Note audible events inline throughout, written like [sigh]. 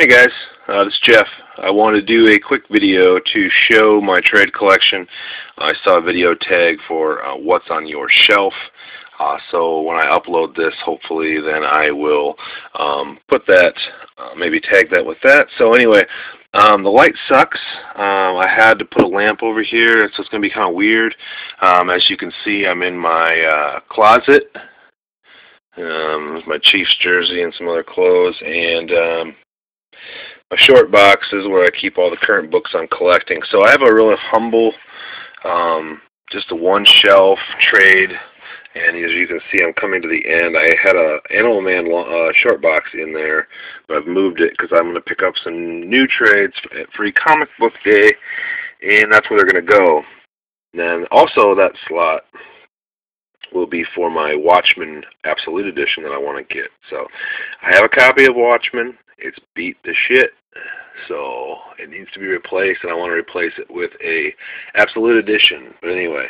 Hey guys, uh, this is Jeff. I want to do a quick video to show my trade collection. I saw a video tag for uh, what's on your shelf. Uh, so when I upload this, hopefully then I will um, put that, uh, maybe tag that with that. So anyway, um, the light sucks. Um, I had to put a lamp over here, so it's going to be kind of weird. Um, as you can see, I'm in my uh, closet. Um, my Chiefs jersey and some other clothes, and um, my short box is where I keep all the current books I'm collecting. So I have a really humble, um, just a one shelf trade. And as you can see, I'm coming to the end. I had a Animal Man uh, short box in there, but I've moved it because I'm going to pick up some new trades at Free Comic Book Day, and that's where they're going to go. And then also that slot will be for my Watchmen Absolute Edition that I want to get. So I have a copy of Watchmen. It's beat the shit. So it needs to be replaced, and I want to replace it with a Absolute Edition. But anyway,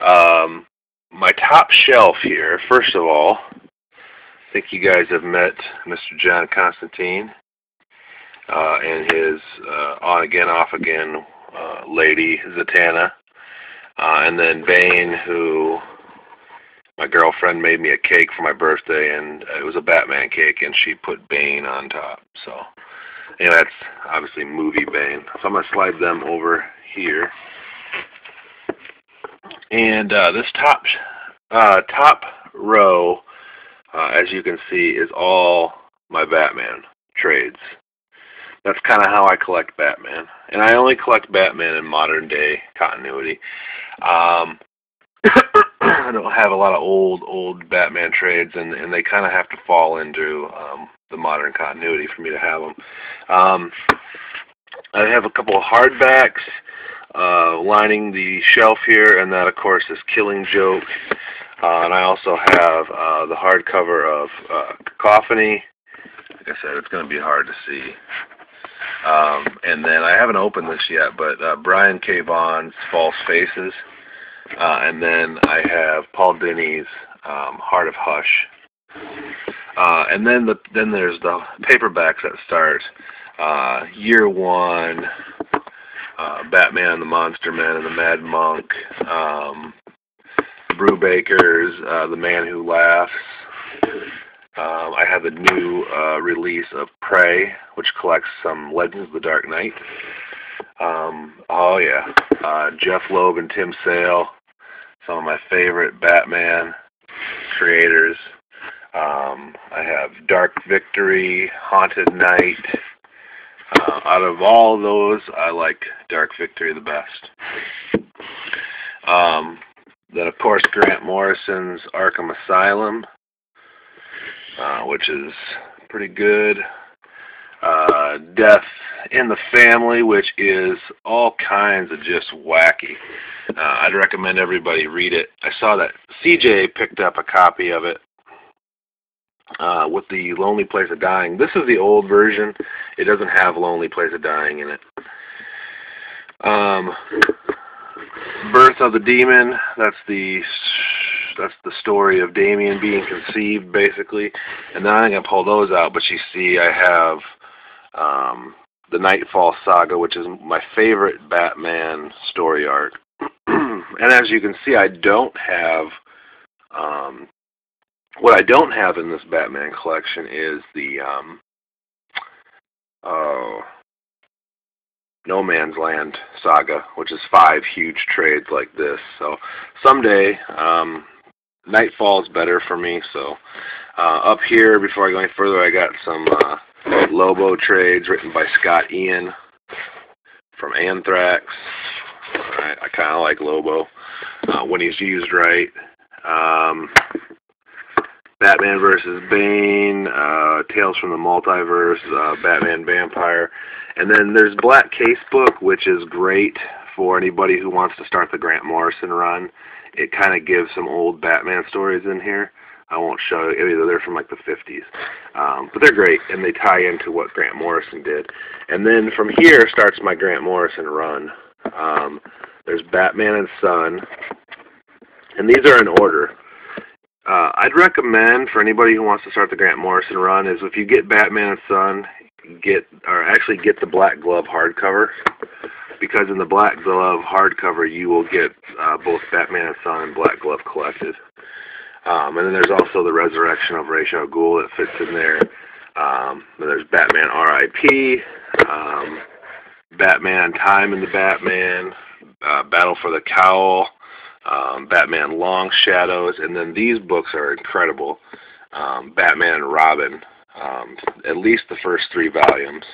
um, my top shelf here, first of all, I think you guys have met Mr. John Constantine uh, and his uh, on again, off again uh, lady, Zatanna. Uh, and then Bane, who my girlfriend made me a cake for my birthday, and it was a Batman cake, and she put Bane on top. So, yeah, that's obviously movie Bane. So I'm gonna slide them over here, and uh, this top uh, top row, uh, as you can see, is all my Batman trades. That's kind of how I collect Batman, and I only collect Batman in modern day continuity. Um, have a lot of old old Batman trades, and and they kind of have to fall into um, the modern continuity for me to have them. Um, I have a couple of hardbacks uh, lining the shelf here, and that of course is Killing Joke. Uh, and I also have uh, the hardcover of uh, Cacophony. Like I said, it's going to be hard to see. Um, and then I haven't opened this yet, but uh, Brian K. Vaughan's False Faces. Uh, and then I have Paul Dini's um, Heart of Hush. Uh, and then the then there's the paperbacks that start uh, Year One, uh, Batman, the Monster Man, and the Mad Monk, um, Brubaker's uh, The Man Who Laughs. Um, I have a new release of Prey, which collects some Legends of the Dark Knight. Um, oh yeah, uh, Jeph Loeb and Tim Sale, some of my favorite Batman creators. Um, I have Dark Victory, Haunted Knight. Uh, out of all those, I like Dark Victory the best. Um, then, of course, Grant Morrison's Arkham Asylum, uh, which is pretty good. Uh, Death in the Family, which is all kinds of just wacky. Uh, I'd recommend everybody read it. I saw that CJ picked up a copy of it uh, with the Lonely Place of Dying. This is the old version. It doesn't have Lonely Place of Dying in it. Um, Birth of the Demon. That's the that's the story of Damian being conceived, basically. And then I'm gonna pull those out. But you see, I have um, the Knightfall Saga, which is my favorite Batman story arc. [clears throat] and as you can see, I don't have um, what I don't have in this Batman collection is the um, uh, No Man's Land saga, which is five huge trades like this. So someday, um, Knightfall is better for me. So uh, up here, before I go any further, I got some uh, Lobo trades written by Scott Ian from Anthrax. I, I kind of like Lobo uh, when he's used right. Um, Batman versus Bane, uh, Tales from the Multiverse, uh, Batman Vampire, and then there's Black Casebook, which is great for anybody who wants to start the Grant Morrison run. It kind of gives some old Batman stories in here. I won't show you. They're from like the 50s. But they're great, and they tie into what Grant Morrison did. And then from here starts my Grant Morrison run. Um, there's Batman and Son, and these are in order. Uh, I'd recommend for anybody who wants to start the Grant Morrison run is if you get Batman and Son, get, or actually get the Black Glove hardcover, because in the Black Glove hardcover you will get uh, both Batman and Son and Black Glove collected. Um, and then there's also the Resurrection of Ra's al Ghul that fits in there. Um, there's Batman R.I.P., um, Batman Time in the Batman, uh, Battle for the Cowl, um, Batman Long Shadows, and then these books are incredible. Um, Batman and Robin, um, at least the first three volumes.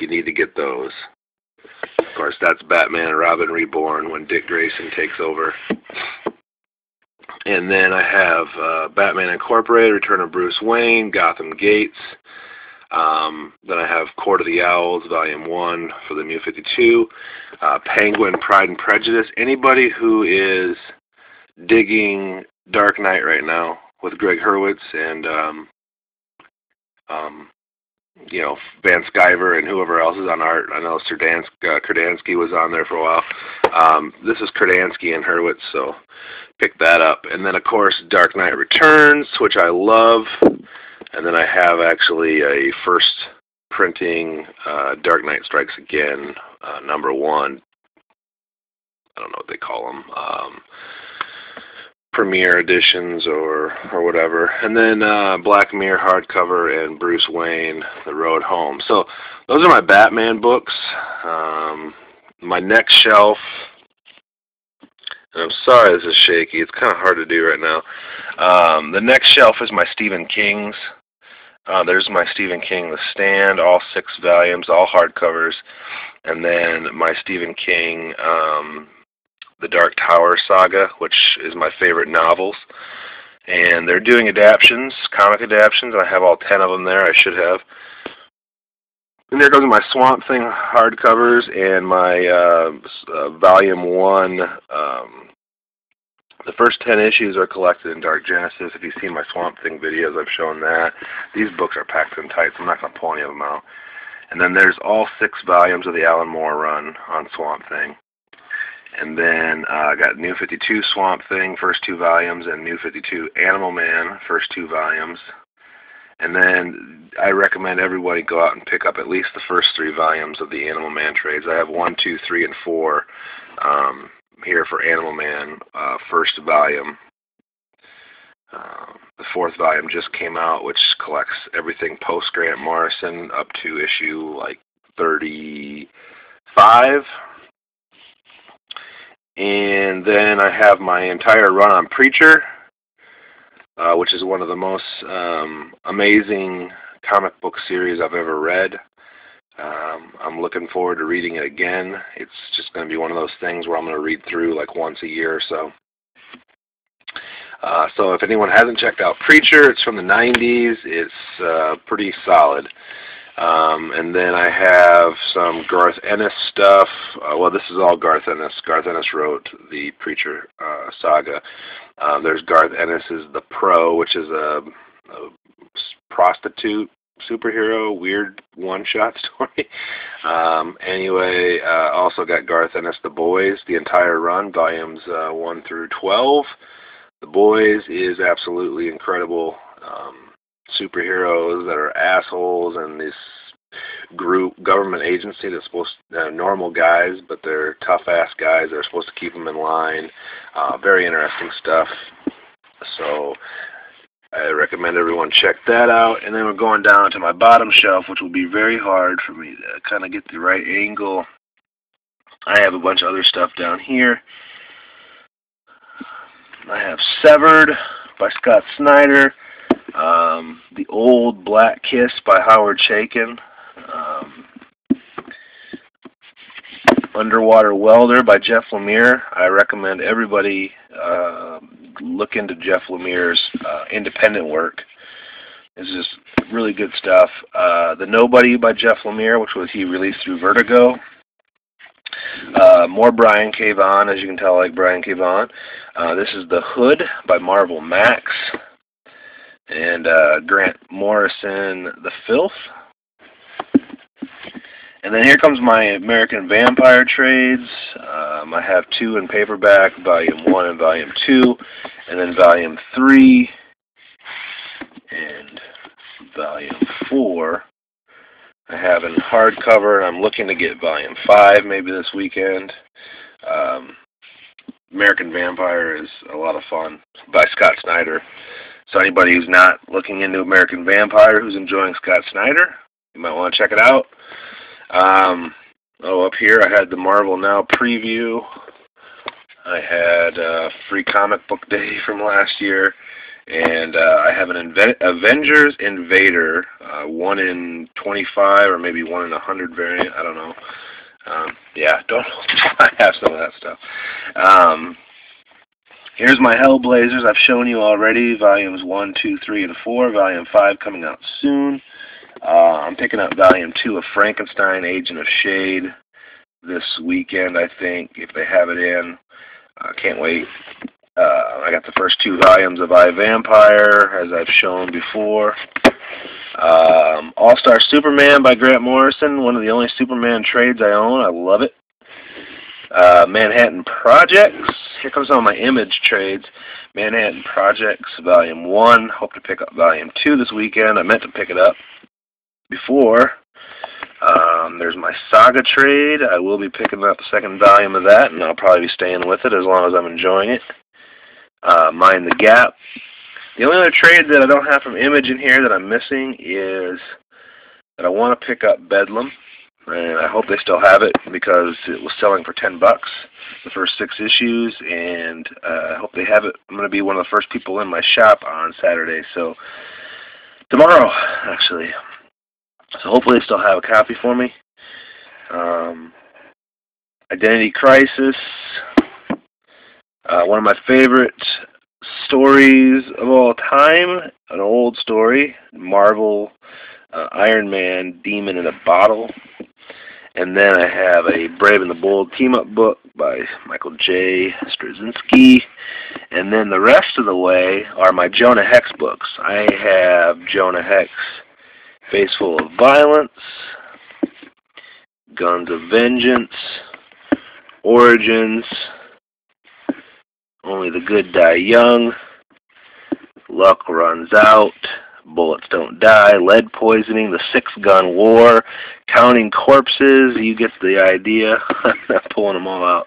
You need to get those. Of course, that's Batman and Robin Reborn when Dick Grayson takes over. And then I have uh, Batman Incorporated, Return of Bruce Wayne, Gotham Gates. Um, then I have Court of the Owls, Volume 1 for the New 52. Uh, Penguin, Pride and Prejudice. Anybody who is digging Dark Knight right now with Gregg Hurwitz and um, um, you know Van Sciver and whoever else is on art. I know Serdansky, uh, Kurdansky was on there for a while. Um, this is Kurdansky and Hurwitz, so pick that up. And then of course Dark Knight Returns, which I love. And then I have actually a first printing uh, Dark Knight Strikes Again, uh, number one. I don't know what they call them. Um, premiere editions or or whatever. And then uh, Black Mirror hardcover and Bruce Wayne, The Road Home. So those are my Batman books. Um, my next shelf. And I'm sorry this is shaky. It's kind of hard to do right now. Um, the next shelf is my Stephen King's. Uh, there's my Stephen King The Stand, all six volumes, all hardcovers. And then my Stephen King um, The Dark Tower saga, which is my favorite novels. And they're doing adaptations, comic adaptations. I have all ten of them there. I should have. And there goes my Swamp Thing hardcovers and my uh, uh, Volume 1 um, the first 10 issues are collected in Dark Genesis. If you've seen my Swamp Thing videos, I've shown that. These books are packed in tight, so I'm not going to pull any of them out. And then there's all six volumes of the Alan Moore run on Swamp Thing. And then uh, I got New 52 Swamp Thing, first two volumes, and New 52 Animal Man, first two volumes. And then I recommend everybody go out and pick up at least the first three volumes of the Animal Man trades. I have one, two, three, and four. Um, here for Animal Man, uh, first volume. Uh, the fourth volume just came out, which collects everything post Grant Morrison up to issue like 35. And then I have my entire run on Preacher, uh, which is one of the most um, amazing comic book series I've ever read. Um, I'm looking forward to reading it again. It's just going to be one of those things where I'm going to read through like once a year or so. Uh, so if anyone hasn't checked out Preacher, it's from the 90s. It's uh, pretty solid. Um, and then I have some Garth Ennis stuff. Uh, well, this is all Garth Ennis. Garth Ennis wrote the Preacher uh, saga. Uh, there's Garth Ennis's The Pro, which is a, a prostitute superhero weird one shot [laughs] story. um, anyway, uh, also got Garth Ennis The Boys, the entire run, volumes uh, 1 through 12. The Boys is absolutely incredible. Um, superheroes that are assholes and this group government agency that's supposed to, uh, normal guys but they're tough ass guys that are supposed to keep them in line uh, very interesting stuff so I recommend everyone check that out. And then we're going down to my bottom shelf, which will be very hard for me to kind of get the right angle. I have a bunch of other stuff down here. I have Severed by Scott Snyder. Um, the Old Black Kiss by Howard Chaykin. Um, Underwater Welder by Jeff Lemire. I recommend everybody uh, look into Jeff Lemire's uh, independent work. It's just really good stuff. Uh, the Nobody by Jeff Lemire, which was he released through Vertigo. Uh, more Brian K. Vaughan, as you can tell, I like Brian K. Vaughan. Uh, this is The Hood by Marvel Max. And uh, Grant Morrison, The Filth. And then here comes my American Vampire trades. Um, I have two in paperback, Volume 1 and Volume 2, and then Volume 3 and Volume 4 I have in hardcover, and I'm looking to get Volume 5 maybe this weekend. Um, American Vampire is a lot of fun by Scott Snyder. So anybody who's not looking into American Vampire, who's enjoying Scott Snyder, you might want to check it out. Um, oh, up here I had the Marvel Now preview. I had uh, Free Comic Book [laughs] Day from last year, and uh, I have an Inve Avengers Invader, uh, one in 25 or maybe one in 100 variant. I don't know. Um, yeah, [laughs] don't I have some of that stuff. Um, here's my Hellblazers. I've shown you already. Volumes 1, 2, 3, and 4. Volume 5 coming out soon. Uh, I'm picking up Volume 2 of Frankenstein, Agent of Shade this weekend, I think, if they have it in. I uh, can't wait. Uh, I got the first two volumes of I Vampire, as I've shown before. Um, All Star Superman by Grant Morrison, one of the only Superman trades I own. I love it. Uh, Manhattan Projects. Here comes all my image trades. Manhattan Projects, Volume 1. Hope to pick up Volume 2 this weekend. I meant to pick it up before. Um, there's my Saga trade. I will be picking up the second volume of that, and I'll probably be staying with it as long as I'm enjoying it. Uh, Mind the Gap. The only other trade that I don't have from Image in here that I'm missing is that I want to pick up Bedlam, and I hope they still have it because it was selling for 10 bucks the first six issues, and uh, I hope they have it. I'm going to be one of the first people in my shop on Saturday, so tomorrow, actually. So hopefully they still have a copy for me. Um, Identity Crisis. Uh, one of my favorite stories of all time, an old story, Marvel uh, Iron Man Demon in a Bottle. And then I have a Brave and the Bold team-up book by Michael J. Straczynski. And then the rest of the way are my Jonah Hex books. I have Jonah Hex Face Full of Violence, Guns of Vengeance, Origins, Only the Good Die Young, Luck Runs Out, Bullets Don't Die, Lead Poisoning, The Six Gun War, Counting Corpses, you get the idea. [laughs] I'm not pulling them all out.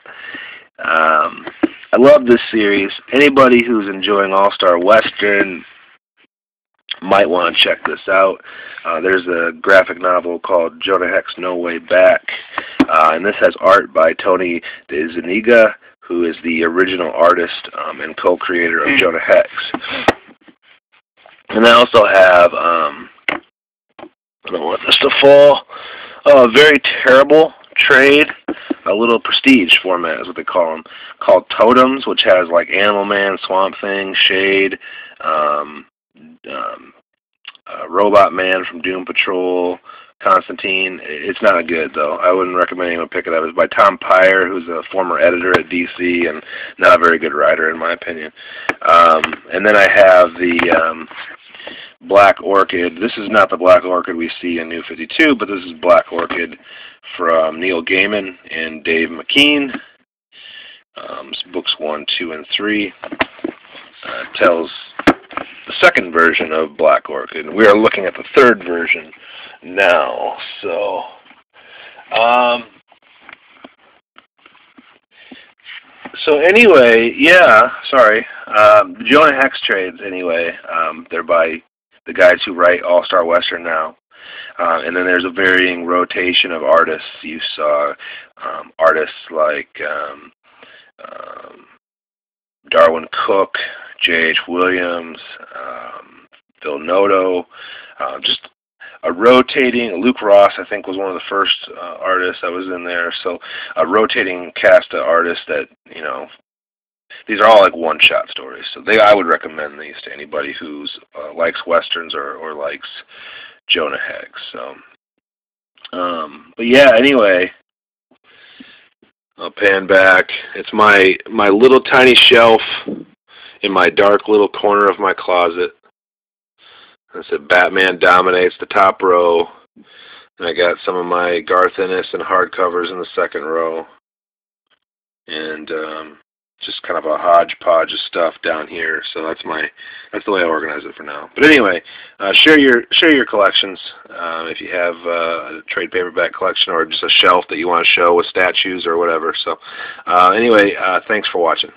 Um, I love this series. Anybody who's enjoying All-Star Western, might want to check this out. Uh, there's a graphic novel called Jonah Hex No Way Back, uh, and this has art by Tony DeZuniga, who is the original artist um, and co-creator of mm. Jonah Hex. And I also have, um, I don't want this to fall, a very terrible trade, a little prestige format is what they call them, called Totems, which has like Animal Man, Swamp Thing, Shade, um, um, uh, Robot Man from Doom Patrol, Constantine. It's not good though. I wouldn't recommend anyone pick it up. It's by Tom Peyer, who's a former editor at DC and not a very good writer in my opinion. Um, and then I have the um, Black Orchid. This is not the Black Orchid we see in New 52, but this is Black Orchid from Neil Gaiman and Dave McKean. Um, books 1, 2, and 3. Uh, tells the second version of Black Orchid. We are looking at the third version now. So, um, so anyway, yeah, sorry. Um, Jonah Hex trades, anyway, um, they're by the guys who write All Star Western now. Uh, and then there's a varying rotation of artists. You saw um, artists like um, um, Darwyn Cooke, J.H. Williams, um, Phil Noto, uh, just a rotating, Luke Ross I think was one of the first uh, artists that was in there, so a rotating cast of artists that, you know, these are all like one-shot stories. So they, I would recommend these to anybody who's uh, likes westerns or, or likes Jonah Hex. So, um, but yeah, anyway, I'll pan back. It's my my little tiny shelf in my dark little corner of my closet. I said Batman dominates the top row. And I got some of my Garth Ennis and hardcovers in the second row. And um, just kind of a hodgepodge of stuff down here. So that's my that's the way I organize it for now. But anyway, uh, share your share your collections uh, if you have uh, a trade paperback collection or just a shelf that you want to show with statues or whatever. So uh, anyway, uh, thanks for watching.